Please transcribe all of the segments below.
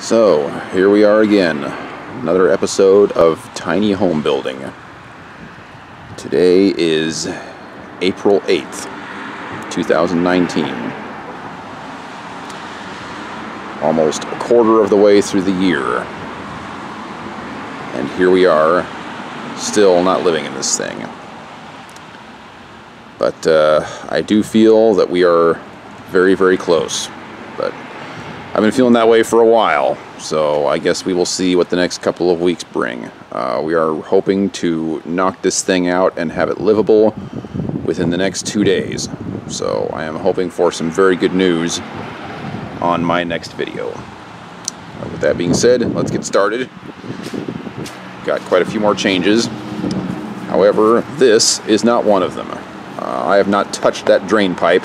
So, here we are again. Another episode of Tiny Home Building. Today is April 8th, 2019. Almost a quarter of the way through the year. And here we are, still not living in this thing. But uh, I do feel that we are very, very close. But I've been feeling that way for a while, so I guess we will see what the next couple of weeks bring. Uh, we are hoping to knock this thing out and have it livable within the next two days. So I am hoping for some very good news on my next video. Uh, with that being said, let's get started. Got quite a few more changes. However, this is not one of them. Uh, I have not touched that drain pipe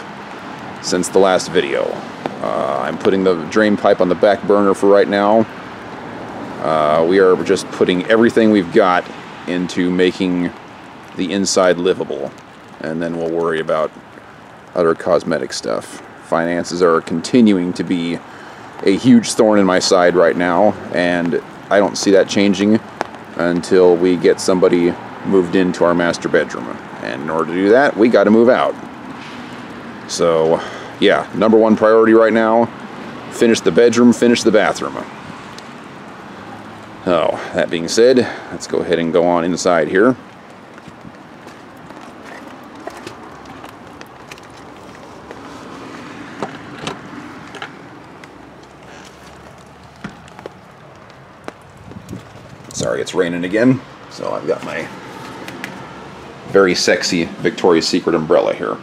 since the last video. Uh, I'm putting the drain pipe on the back burner for right now. Uh, we are just putting everything we've got into making the inside livable. And then we'll worry about other cosmetic stuff. Finances are continuing to be a huge thorn in my side right now, and I don't see that changing until we get somebody moved into our master bedroom. And in order to do that, we got to move out. So, yeah, number one priority right now finish the bedroom, finish the bathroom. Oh, that being said, let's go ahead and go on inside here. Sorry, it's raining again. So I've got my very sexy Victoria's Secret umbrella here.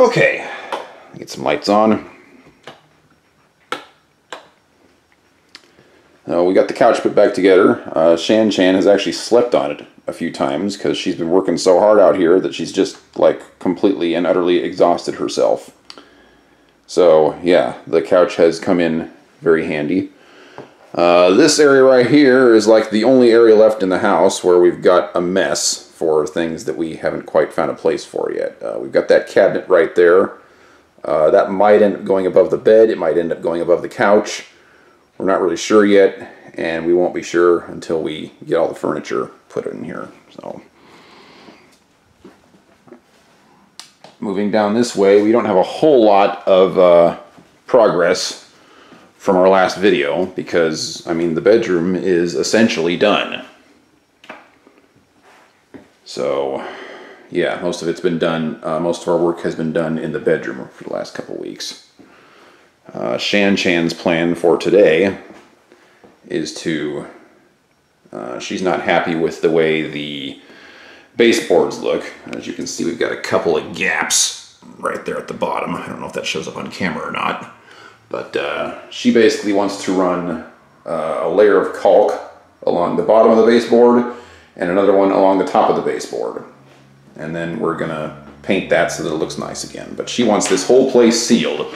Okay, get some lights on. Uh, we got the couch put back together. Uh, Shan Chan has actually slept on it a few times because she's been working so hard out here that she's just like completely and utterly exhausted herself. So yeah, the couch has come in very handy. Uh, this area right here is like the only area left in the house where we've got a mess for things that we haven't quite found a place for yet. Uh, we've got that cabinet right there. Uh, that might end up going above the bed. It might end up going above the couch. We're not really sure yet, and we won't be sure until we get all the furniture put in here. So, moving down this way, we don't have a whole lot of uh, progress from our last video because, I mean, the bedroom is essentially done. So, yeah, most of it's been done. Uh, most of our work has been done in the bedroom for the last couple weeks. Uh, Shan Chan's plan for today is to. Uh, she's not happy with the way the baseboards look. As you can see, we've got a couple of gaps right there at the bottom. I don't know if that shows up on camera or not. But uh, she basically wants to run uh, a layer of caulk along the bottom of the baseboard and another one along the top of the baseboard. And then we're gonna paint that so that it looks nice again. But she wants this whole place sealed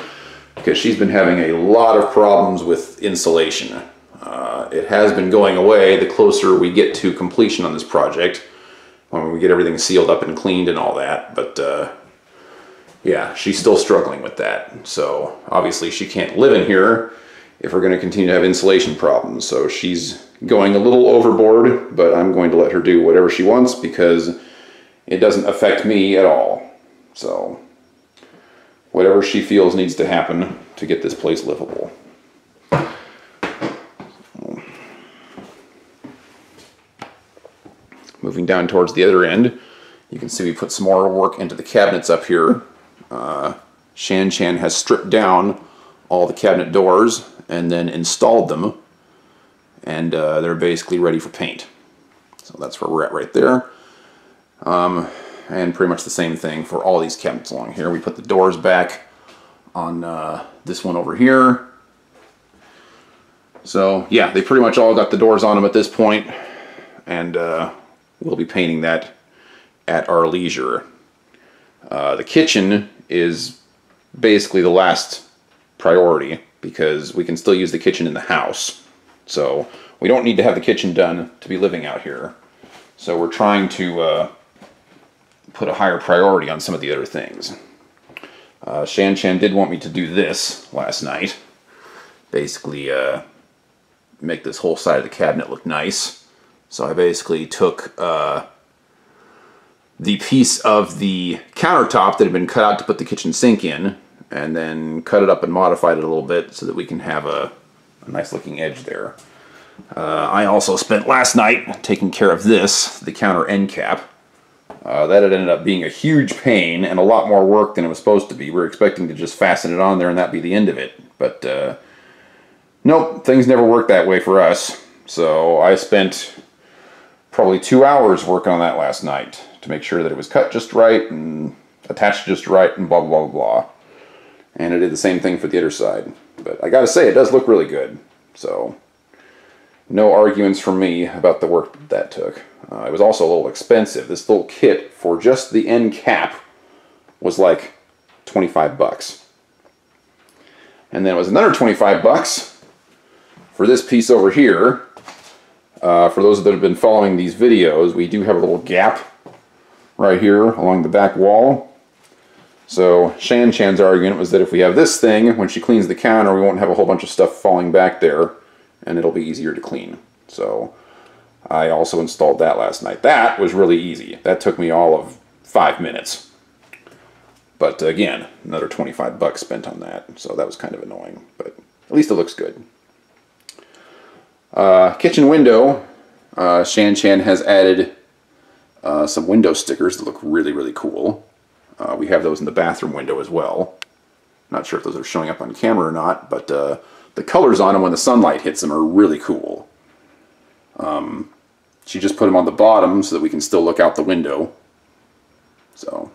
because she's been having a lot of problems with insulation. Uh, it has been going away the closer we get to completion on this project, when we get everything sealed up and cleaned and all that. But uh, yeah, she's still struggling with that. So obviously she can't live in here if we're going to continue to have insulation problems. So she's going a little overboard, but I'm going to let her do whatever she wants because it doesn't affect me at all. So whatever she feels needs to happen to get this place livable. Moving down towards the other end, you can see we put some more work into the cabinets up here. Uh, Shan Chan has stripped down all the cabinet doors and then installed them and uh, they're basically ready for paint. So that's where we're at right there. Um, and pretty much the same thing for all these cabinets along here. We put the doors back on uh, this one over here. So yeah, they pretty much all got the doors on them at this point, and uh, we'll be painting that at our leisure. Uh, the kitchen is basically the last priority because we can still use the kitchen in the house. So we don't need to have the kitchen done to be living out here. So we're trying to uh, put a higher priority on some of the other things. Uh, Shan Chan did want me to do this last night. Basically, uh, make this whole side of the cabinet look nice. So I basically took uh, the piece of the countertop that had been cut out to put the kitchen sink in, and then cut it up and modified it a little bit so that we can have a, a nice looking edge there. Uh, I also spent last night taking care of this, the counter end cap. Uh, that had ended up being a huge pain and a lot more work than it was supposed to be. We were expecting to just fasten it on there and that be the end of it. But uh, nope, things never work that way for us. So I spent probably two hours working on that last night to make sure that it was cut just right and attached just right and blah, blah, blah, blah. And I did the same thing for the other side. But I gotta say, it does look really good. So no arguments from me about the work that, took. Uh, it was also a little expensive. This little kit for just the end cap was like 25 bucks. And then it was another 25 bucks for this piece over here. Uh, for those that have been following these videos, we do have a little gap right here along the back wall. So Shan Chan's argument was that if we have this thing, when she cleans the counter, we won't have a whole bunch of stuff falling back there, and it'll be easier to clean. So I also installed that last night. That was really easy. That took me all of five minutes. But again, another 25 bucks spent on that, so that was kind of annoying, but at least it looks good. Uh, kitchen window, uh, Shan Chan has added uh, some window stickers that look really, really cool. Uh, we have those in the bathroom window as well. Not sure if those are showing up on camera or not, but uh, the colors on them when the sunlight hits them are really cool. Um, she just put them on the bottom so that we can still look out the window. So,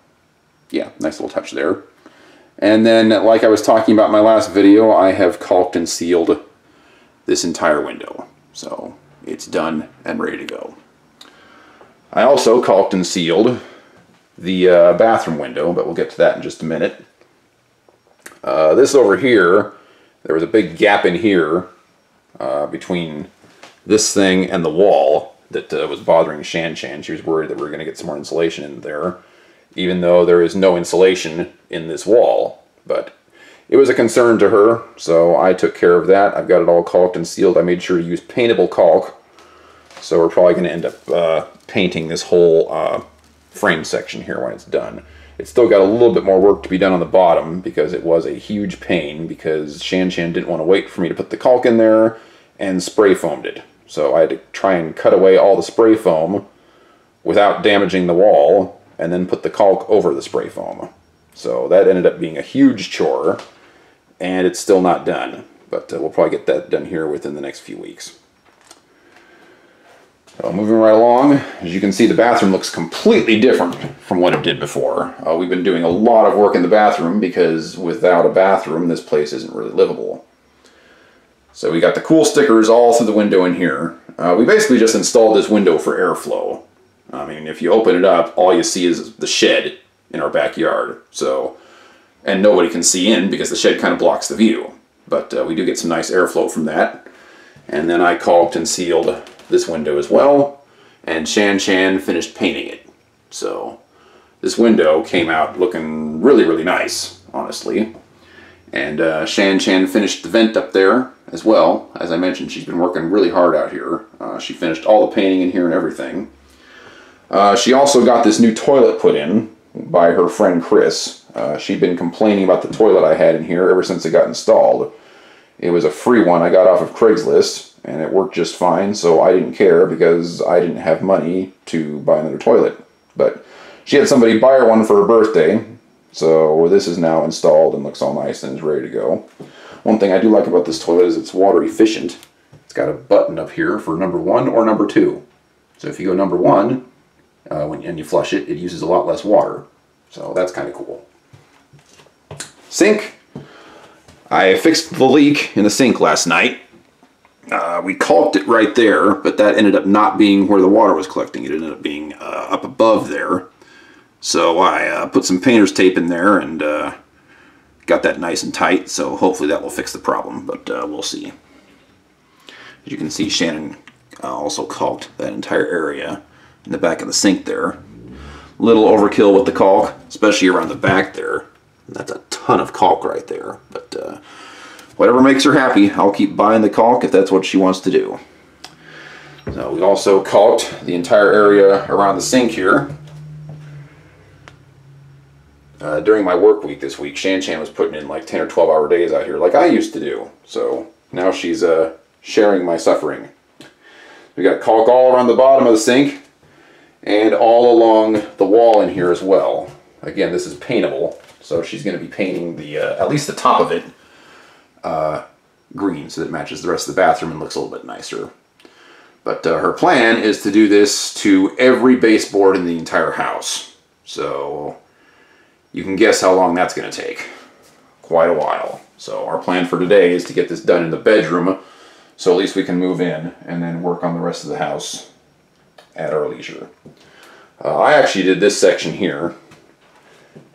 yeah, nice little touch there. And then, like I was talking about my last video, I have caulked and sealed this entire window. So, it's done and ready to go. I also caulked and sealed the uh, bathroom window, but we'll get to that in just a minute. Uh, this over here, there was a big gap in here uh, between this thing and the wall that uh, was bothering Shan Chan. She was worried that we are going to get some more insulation in there, even though there is no insulation in this wall. But it was a concern to her, so I took care of that. I've got it all caulked and sealed. I made sure to use paintable caulk, so we're probably going to end up uh, painting this whole uh, frame section here when it's done. It's still got a little bit more work to be done on the bottom because it was a huge pain because Shan Shan didn't want to wait for me to put the caulk in there and spray foamed it. So I had to try and cut away all the spray foam without damaging the wall and then put the caulk over the spray foam. So that ended up being a huge chore and it's still not done. But uh, we'll probably get that done here within the next few weeks. So moving right along, as you can see the bathroom looks completely different from what it did before. Uh, we've been doing a lot of work in the bathroom because without a bathroom this place isn't really livable. So we got the cool stickers all through the window in here. Uh, we basically just installed this window for airflow. I mean, if you open it up, all you see is the shed in our backyard. So, and nobody can see in because the shed kind of blocks the view. But uh, we do get some nice airflow from that. And then I caulked and sealed this window as well. And Shan Shan finished painting it. So this window came out looking really, really nice, honestly. And uh, Shan Chan finished the vent up there as well. As I mentioned, she's been working really hard out here. Uh, she finished all the painting in here and everything. Uh, she also got this new toilet put in by her friend Chris. Uh, she'd been complaining about the toilet I had in here ever since it got installed. It was a free one I got off of Craigslist, and it worked just fine, so I didn't care because I didn't have money to buy another toilet. But she had somebody buy her one for her birthday, so this is now installed and looks all nice and is ready to go. One thing I do like about this toilet is it's water efficient. It's got a button up here for number one or number two. So if you go number one uh, when, and you flush it, it uses a lot less water. So that's kind of cool. Sink. I fixed the leak in the sink last night. Uh, we caulked it right there, but that ended up not being where the water was collecting. It ended up being uh, up above there. So I uh, put some painter's tape in there and uh, got that nice and tight, so hopefully that will fix the problem, but uh, we'll see. As you can see, Shannon uh, also caulked that entire area in the back of the sink there. little overkill with the caulk, especially around the back there. That's a ton of caulk right there. But whatever makes her happy, I'll keep buying the caulk if that's what she wants to do. So we also caulked the entire area around the sink here. Uh, during my work week this week, Shan Chan was putting in like 10 or 12 hour days out here like I used to do. So now she's uh, sharing my suffering. We got caulk all around the bottom of the sink and all along the wall in here as well. Again, this is paintable, so she's going to be painting the uh, at least the top of it uh, green so that matches the rest of the bathroom and looks a little bit nicer. But uh, her plan is to do this to every baseboard in the entire house. So you can guess how long that's going to take. Quite a while. So our plan for today is to get this done in the bedroom so at least we can move in and then work on the rest of the house at our leisure. Uh, I actually did this section here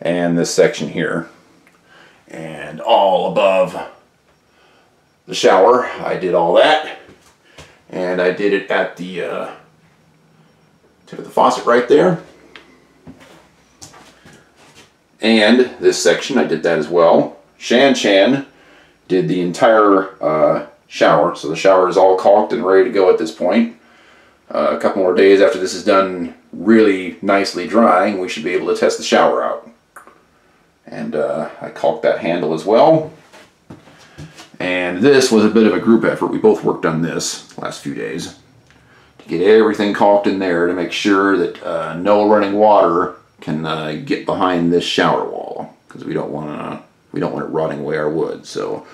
and this section here and all above the shower. I did all that and I did it at the uh, tip of the faucet right there. And this section I did that as well. Shan Chan did the entire uh, shower. So the shower is all caulked and ready to go at this point. Uh, a couple more days after this is done really nicely drying, we should be able to test the shower out. And uh, I caulked that handle as well. And this was a bit of a group effort. We both worked on this last few days to get everything caulked in there to make sure that uh, no running water can uh, get behind this shower wall because we don't want to we don't want it rotting away our wood. So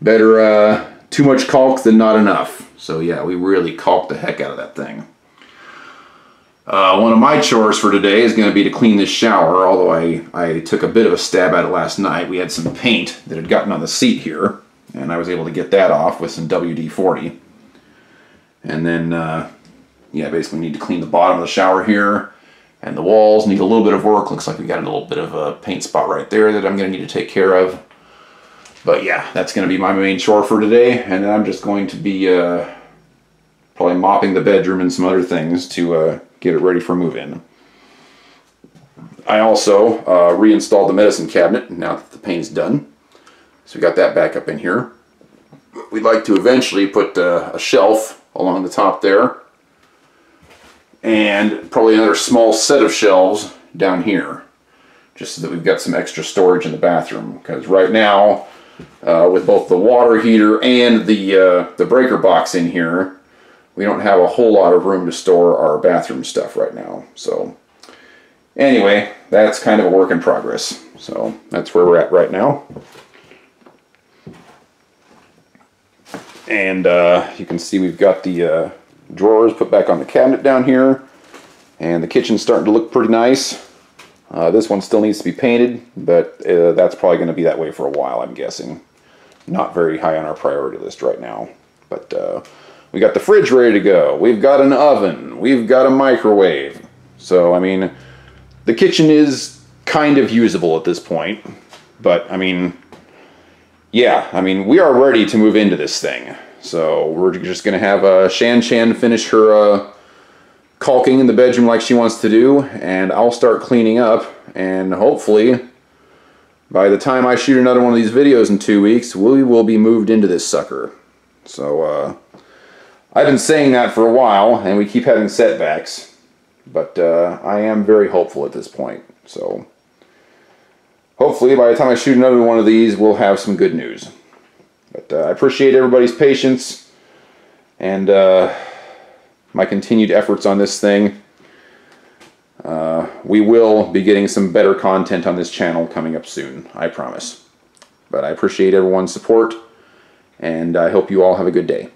better uh, too much caulk than not enough. So yeah, we really caulked the heck out of that thing. Uh, one of my chores for today is going to be to clean this shower, although I, I took a bit of a stab at it last night. We had some paint that had gotten on the seat here, and I was able to get that off with some WD-40. And then, uh, yeah, basically need to clean the bottom of the shower here, and the walls need a little bit of work. Looks like we got a little bit of a paint spot right there that I'm going to need to take care of. But yeah, that's going to be my main chore for today, and then I'm just going to be uh, probably mopping the bedroom and some other things to uh, get it ready for move-in. I also uh, reinstalled the medicine cabinet now that the paint's done. So we got that back up in here. We'd like to eventually put uh, a shelf along the top there and probably another small set of shelves down here just so that we've got some extra storage in the bathroom because right now uh, with both the water heater and the, uh, the breaker box in here, we don't have a whole lot of room to store our bathroom stuff right now. So anyway, that's kind of a work in progress. So that's where we're at right now. And uh, you can see we've got the uh, drawers put back on the cabinet down here. And the kitchen's starting to look pretty nice. Uh, this one still needs to be painted, but uh, that's probably going to be that way for a while, I'm guessing. Not very high on our priority list right now. But we got the fridge ready to go. We've got an oven. We've got a microwave. So, I mean, the kitchen is kind of usable at this point. But, I mean, yeah, I mean, we are ready to move into this thing. So we're just going to have uh, Shan Chan finish her uh, caulking in the bedroom like she wants to do and I'll start cleaning up and hopefully by the time I shoot another one of these videos in two weeks we will be moved into this sucker so uh, I've been saying that for a while and we keep having setbacks but uh, I am very hopeful at this point so hopefully by the time I shoot another one of these we'll have some good news but uh, I appreciate everybody's patience and uh, my continued efforts on this thing. Uh, we will be getting some better content on this channel coming up soon, I promise. But I appreciate everyone's support, and I hope you all have a good day.